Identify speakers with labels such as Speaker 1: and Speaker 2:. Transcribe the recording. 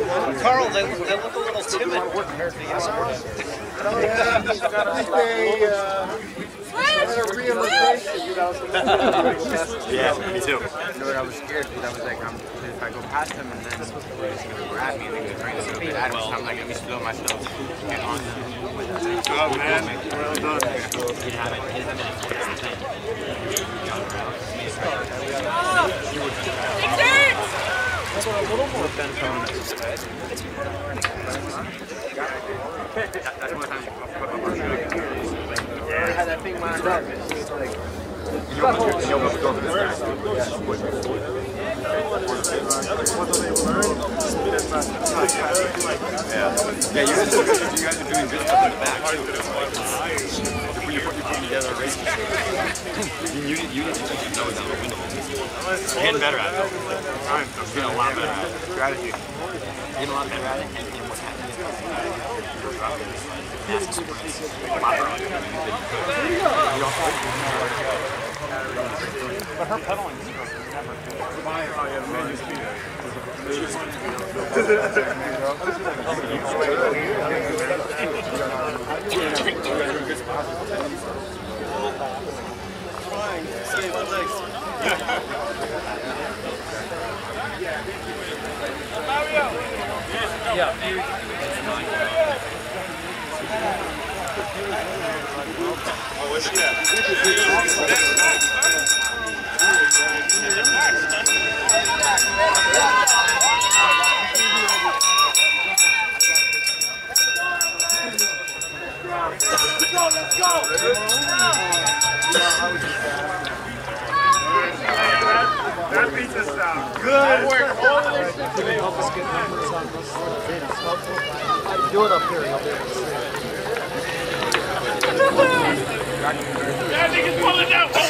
Speaker 1: Carl, they, they look a little timid compared to you.
Speaker 2: Yeah, me too.
Speaker 3: You know what? I was scared because I was like, I'm, if I go past him and then he's gonna grab me and then he's trying to get at him, so I'm like, let me slow myself get on him.
Speaker 2: Oh man, well done. Yeah, you guys, you guys are doing good stuff in the back too. When you're putting, you're together you, need- you need to keep your nose out the window. Getting better at it. I'm getting a lot better at it. Strategy. Getting a lot better at it, and, and what's happening is fast sprints. A lot earlier than you could. You also
Speaker 1: But her pedaling stroke is never good.
Speaker 2: That pizza sounds good. Work, all this.
Speaker 1: Do it up here, you'll be able to see it.
Speaker 2: That nigga's pulling down.